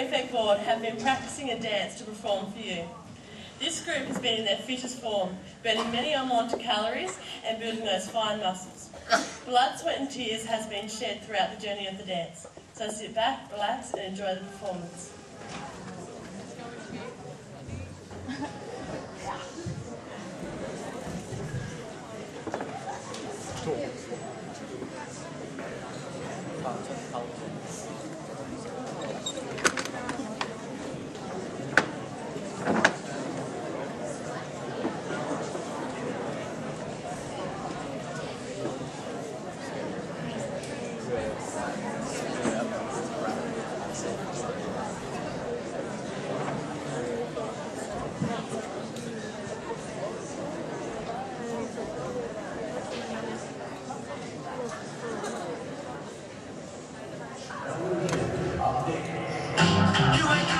Prefect Board have been practicing a dance to perform for you. This group has been in their fittest form, burning many unwanted calories and building those fine muscles. Blood, sweat and tears has been shed throughout the journey of the dance. So sit back, relax and enjoy the performance. You ain't got